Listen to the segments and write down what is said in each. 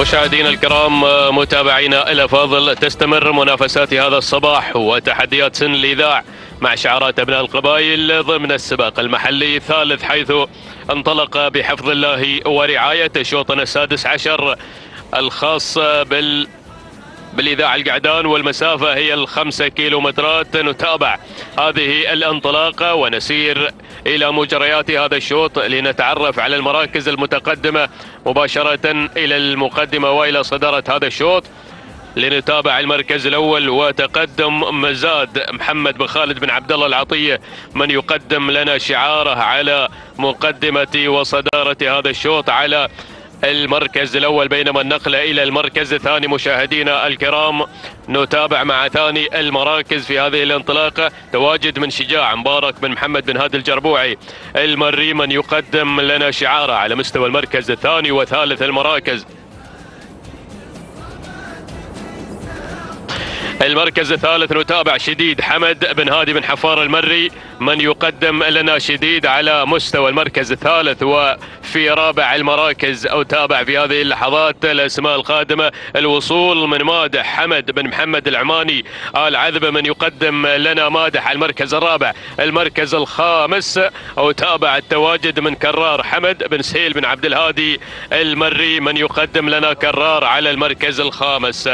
مشاهدينا الكرام متابعينا الافاضل تستمر منافسات هذا الصباح وتحديات سن الاذاع مع شعارات أبناء القبائل ضمن السباق المحلي الثالث حيث انطلق بحفظ الله ورعايته شوطنا السادس عشر الخاص بال بالإذاعة القعدان والمسافة هي الخمسة كيلومترات. نتابع هذه الانطلاقة ونسير إلى مجريات هذا الشوط لنتعرف على المراكز المتقدمة مباشرة إلى المقدمة وإلى صدارة هذا الشوط. لنتابع المركز الأول وتقدم مزاد محمد بن خالد بن عبد الله العطية من يقدم لنا شعاره على مقدمة وصدارة هذا الشوط على المركز الأول بينما النقل إلى المركز الثاني مشاهدينا الكرام. نتابع مع ثاني المراكز في هذه الانطلاقة. تواجد من شجاع مبارك بن محمد بن هادي الجربوعي. المري من يقدم لنا شعاره على مستوى المركز الثاني وثالث المراكز. المركز الثالث نتابع شديد حمد بن هادي بن حفار المري. من يقدم لنا شديد على مستوى المركز الثالث وفي رابع المراكز أو تابع في هذه اللحظات الأسماء القادمة. الوصول من مادح حمد بن محمد العماني. ال عذبه من يقدم لنا مادح المركز الرابع. المركز الخامس أو تابع التواجد من كرار حمد بن سهيل بن عبد الهادي المري. من يقدم لنا كرار على المركز الخامس.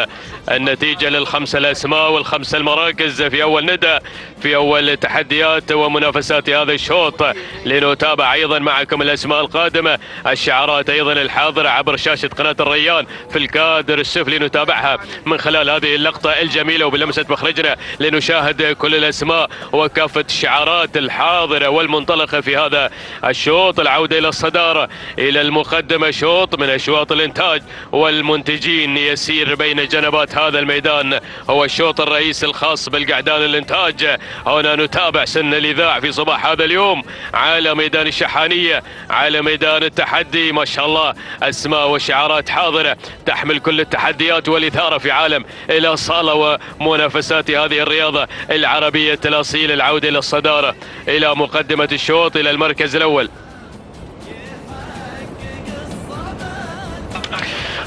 النتيجة للخمسة الأسماء والخمسه المراكز في أول ندى في أول تحديات ومنافسات هذا الشوط. لنتابع أيضا معكم الأسماء القادمة. الشعارات أيضا الحاضرة عبر شاشة قناة الريان في الكادر السفلي نتابعها من خلال هذه اللقطة الجميلة وبلمسة مخرجنا لنشاهد كل الأسماء وكافة الشعارات الحاضرة والمنطلقة في هذا الشوط. العودة إلى الصدارة إلى المقدمة شوط من أشواط الإنتاج والمنتجين يسير بين جنبات هذا الميدان. هو الشوط الرئيسي الخاص بالقعدان الانتاج هنا نتابع سن الاذاع في صباح هذا اليوم. على ميدان الشحانية على ميدان التحدي. ما شاء الله أسماء وشعارات حاضرة تحمل كل التحديات والإثارة في عالم الأصالة ومنافسات هذه الرياضة العربية الاصيله العودة إلى الصدارة إلى مقدمة الشوط إلى المركز الأول.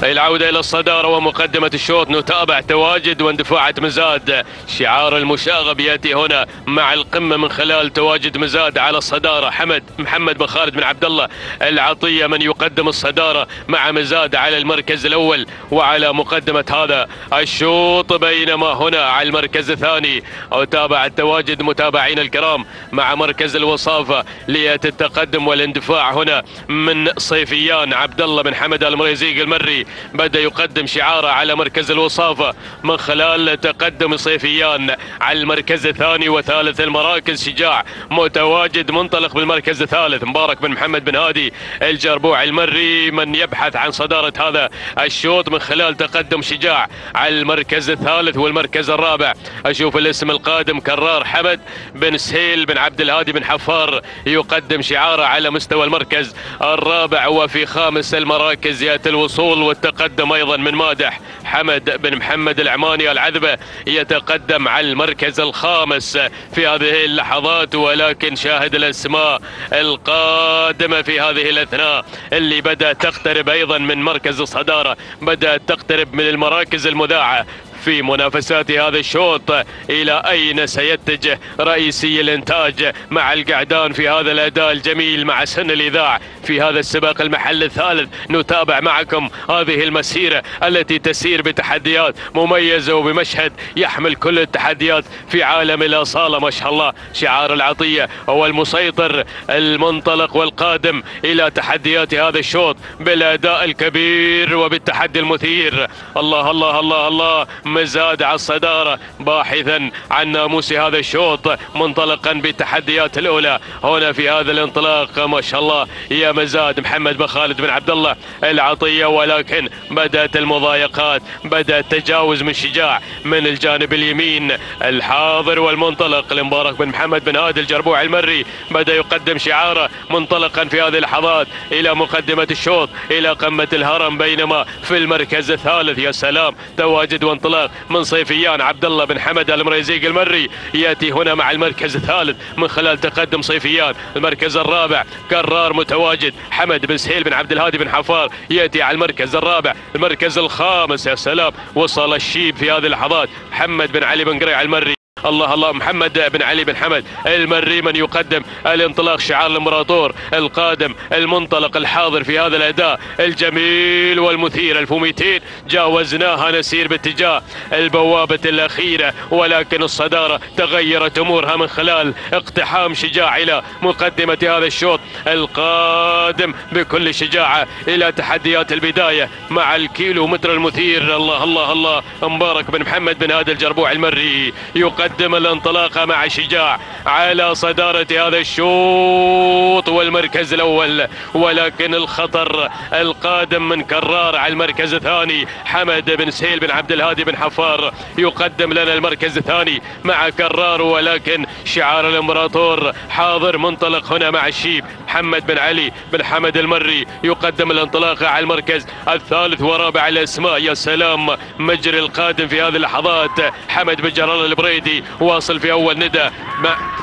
العودة إلى الصدارة ومقدمة الشوط. نتابع تواجد واندفاعات مزاد. شعار المشاغب يأتي هنا مع القمة من خلال تواجد مزاد على الصدارة. حمد محمد بن خالد بن عبد الله العطية من يقدم الصدارة مع مزاد على المركز الأول وعلى مقدمة هذا الشوط. بينما هنا على المركز الثاني أتابع التواجد متابعين الكرام مع مركز الوصافة ليأتي التقدم والاندفاع هنا من صيفيان عبد الله بن حمد المريزيق المري. بدأ يقدم شعاره على مركز الوصافة من خلال تقدم صيفيان على المركز الثاني وثالث المراكز. شجاع متواجد منطلق بالمركز الثالث. مبارك بن محمد بن هادي الجربوع المري من يبحث عن صدارة هذا الشوط من خلال تقدم شجاع على المركز الثالث والمركز الرابع. أشوف الاسم القادم كرار حمد بن سهيل بن عبد الهادي بن حفار يقدم شعاره على مستوى المركز الرابع. وفي خامس المراكز يأتي الوصول والتقدم أيضا من مادح حمد بن محمد العماني العذبة يتقدم على المركز الخامس في هذه اللحظات ولكن شاهد الأسماء القادمة في هذه الأثناء اللي بدأت تقترب أيضا من مركز الصدارة بدأت تقترب من المراكز المذاعة. في منافسات هذا الشوط. إلى أين سيتجه رئيسي الإنتاج مع القعدان في هذا الأداء الجميل مع سن الاذاعه في هذا السباق المحل الثالث؟ نتابع معكم هذه المسيرة التي تسير بتحديات مميزة وبمشهد يحمل كل التحديات في عالم الأصالة ما شاء الله. شعار العطية هو المسيطر المنطلق والقادم إلى تحديات هذا الشوط بالأداء الكبير وبالتحدي المثير. الله الله الله الله. مزاد على الصدارة باحثا عن ناموس هذا الشوط منطلقا بالتحديات الأولى. هنا في هذا الانطلاق ما شاء الله يا مزاد محمد بن خالد بن عبد الله العطية. ولكن بدأت المضايقات بدأ التجاوز من شجاع من الجانب اليمين. الحاضر والمنطلق لمبارك بن محمد بن هادي الجربوع المري. بدأ يقدم شعاره منطلقا في هذه اللحظات إلى مقدمة الشوط إلى قمة الهرم بينما في المركز الثالث. يا سلام تواجد وانطلاق الانطلاق من صيفيان عبد الله بن حمد المريزيق المري. يأتي هنا مع المركز الثالث من خلال تقدم صيفيان. المركز الرابع قرار متواجد. حمد بن سهيل بن عبد الهادي بن حفار يأتي على المركز الرابع. المركز الخامس يا سلام وصل الشيب في هذه اللحظات. محمد بن علي بن قريع المري. الله الله محمد بن علي بن حمد المري من يقدم الانطلاق شعار الامبراطور القادم المنطلق الحاضر في هذا الأداء الجميل والمثير 1200 جاوزناها نسير باتجاه البوابة الأخيرة ولكن الصدارة تغيرت أمورها من خلال اقتحام شجاع إلى مقدمة هذا الشوط القادم بكل شجاعة إلى تحديات البداية مع الكيلو متر المثير. الله الله الله. مبارك بن محمد بن هادي الجربوع المري يقدم يقدم الانطلاقة مع شجاع على صدارة هذا الشوط والمركز الأول ولكن الخطر القادم من كرار على المركز الثاني حمد بن سهيل بن عبد الهادي بن حفار يقدم لنا المركز الثاني مع كرار ولكن شعار الإمبراطور حاضر منطلق هنا مع الشيب محمد بن علي بن حمد المري يقدم الانطلاقة على المركز الثالث ورابع الأسماء يا سلام مجري القادم في هذه اللحظات حمد بن جلال البريدي واصل في أول ندى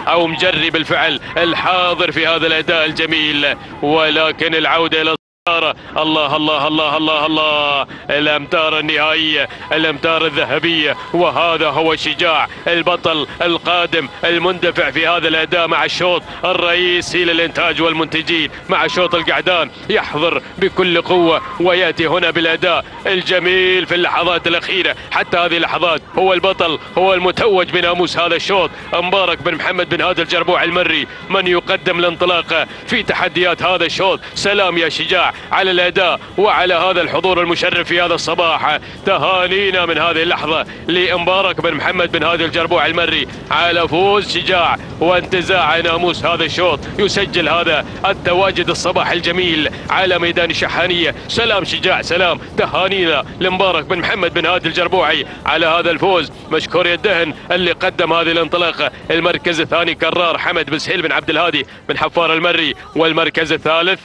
أو مجري بالفعل الحاضر في هذا الأداء الجميل. ولكن العودة الله الله الله الله الله. الامتار النهائية الامتار الذهبية وهذا هو شجاع البطل القادم المندفع في هذا الأداء مع الشوط الرئيسي للإنتاج والمنتجين مع شوط القعدان. يحضر بكل قوة ويأتي هنا بالأداء الجميل في اللحظات الأخيرة. حتى هذه اللحظات هو البطل هو المتوج بناموس هذا الشوط. مبارك بن محمد بن هذا الجربوع المري من يقدم الانطلاقة في تحديات هذا الشوط. سلام يا شجاع. على الأداء وعلى هذا الحضور المشرف في هذا الصباح. تهانينا من هذه اللحظة لمبارك بن محمد بن هادي الجربوع المري على فوز شجاع وانتزاع ناموس هذا الشوط. يسجل هذا التواجد الصباح الجميل على ميدان الشحانية سلام شجاع سلام. تهانينا لمبارك بن محمد بن هادي الجربوعي على هذا الفوز. مشكور الدهن اللي قدم هذه الانطلاقة المركز الثاني كرار حمد بن سهيل بن عبد الهادي بن حفار المري. والمركز الثالث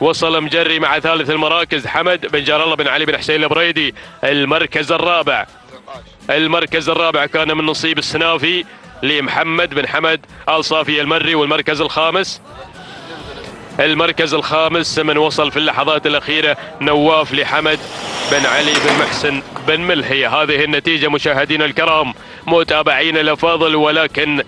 وصل مجري مع ثالث المراكز حمد بن جار الله بن علي بن حسين البريدي المركز الرابع. المركز الرابع كان من نصيب السنافي لمحمد بن حمد آل صافي المري والمركز الخامس. المركز الخامس من وصل في اللحظات الأخيرة نواف لحمد بن علي بن محسن بن ملهي هذه النتيجة مشاهدينا الكرام متابعين الأفاضل ولكن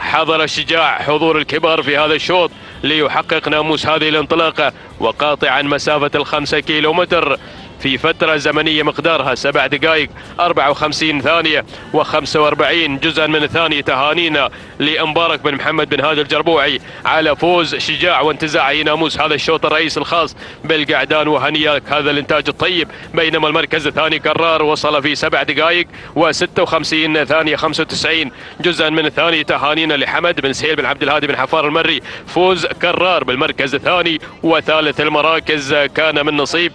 حضر الشجاع حضور الكبار في هذا الشوط. ليحقق ناموس هذه الانطلاقة وقاطعا مسافة الخمسة كيلو متر في فترة زمنية مقدارها سبع دقائق 54 ثانية و45 جزءا من الثانية تهانينا لمبارك بن محمد بن هادي الجربوعي على فوز شجاع وانتزاع ناموس هذا الشوط الرئيس الخاص بالقعدان وهنياك هذا الإنتاج الطيب. بينما المركز الثاني قرار وصل في سبع دقائق و56 ثانية 95 جزءا من الثانية تهانينا لحمد بن سهيل بن عبد الهادي بن حفار المري. فوز كرار بالمركز الثاني وثالث المراكز كان من نصيب.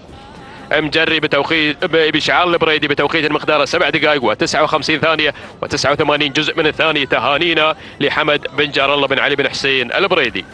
مجري بتوقيت بشعار البريدي بتوقيت المقدار سبع دقائق و59 ثانية و89 جزء من الثانية تهانينا لحمد بن جار الله بن علي بن حسين البريدي.